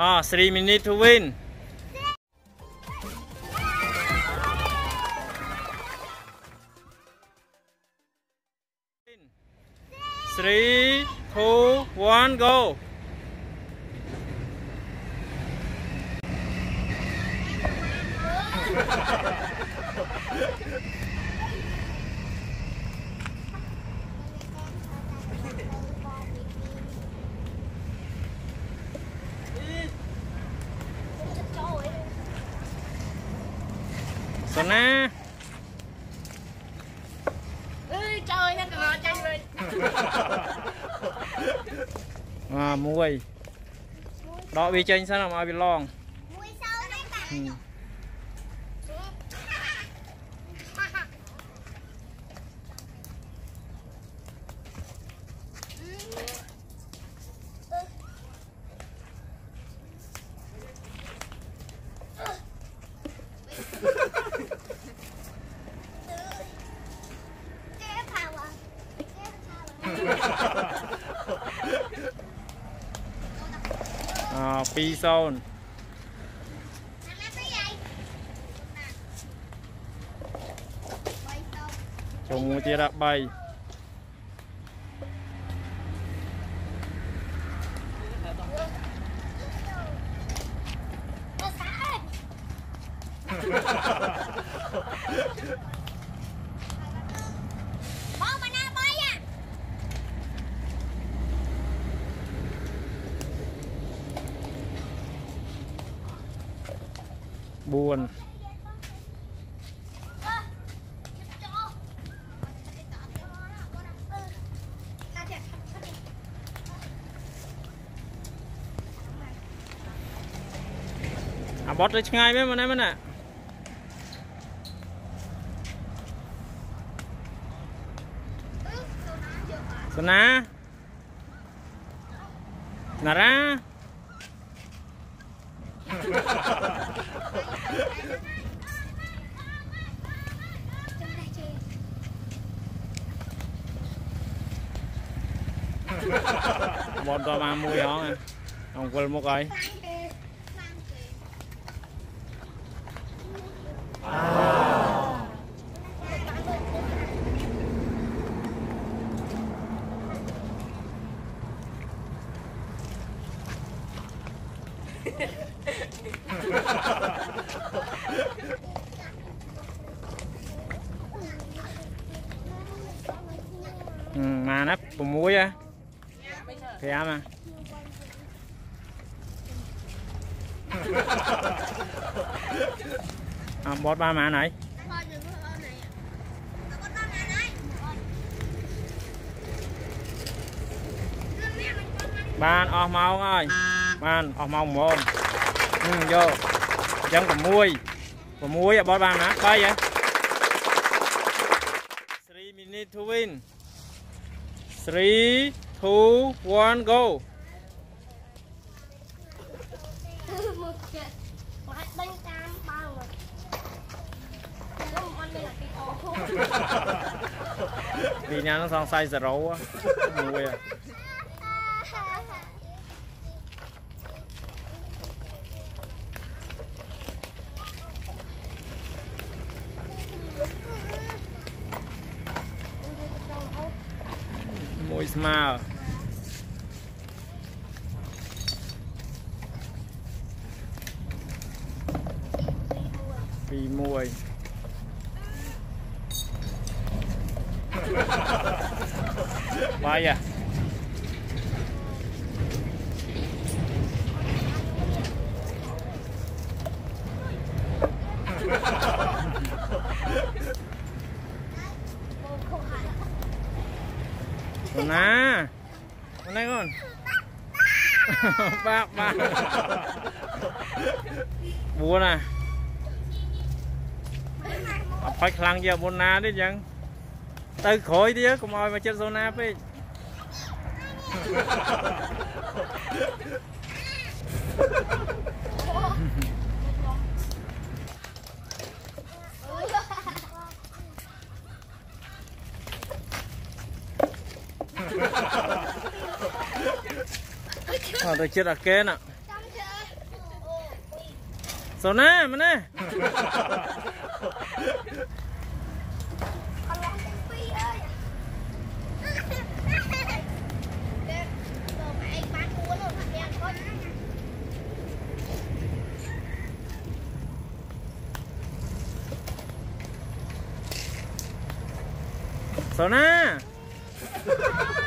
Ah, three minutes to win. Three, two, one, go. ចោយហ្នឹងក៏ចាញ់វិញអាមួយដកវាចេញសិនមកឲ្យវាឡងមួយសោហ្នឹងបាទ20ជុំមួយទៀត3ハハハハ4អាបត់ទៅឆ្ងាយមែនមែនណាសណាណារ៉ា bọn to mang mũi đó không quên một Ừ, mà nắp bùm muối á thế mà à, bót ba má này ban off mau ơi ban off mau mồm ừ, vô chân của muối của muối à bót ba má bay vậy 3 minute to win 3 two one go មកចាក់បាច់ដេញតាមបាល់ខ្ញុំអត់មានអីអោខ្លួនពីញ៉ាំសង្ស័យ0មួយស្មើពីមួយបាយអាハハハハណាមកណែកូនបាក់បាក់បួនណាអត់ផាច់ខ្លាំងជាបួនណាទេចឹងទៅក្រោយទៀតកុំឲ្យមកចិត្តសូណាពេកទៅចិត្តអាកែណាសូណាមែនទេសូណា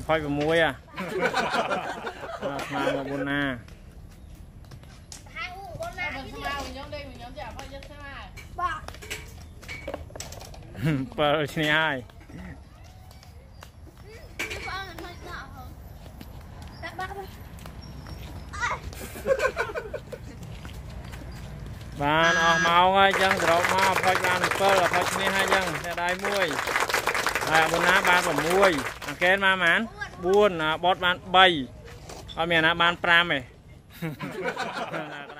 26អាស្មើមកបុណ្ណាបើឈ្នះហើយបានអស់ម៉ោងហើយចឹងសរុបមកផុចបាន7ផុចឈ្នះហើយចឹងតែដៃមួយហើយបុណាបាន6អាកែនបានប៉ុន្មាន4អាបតបាន3អត់មានណាបាន5ទេ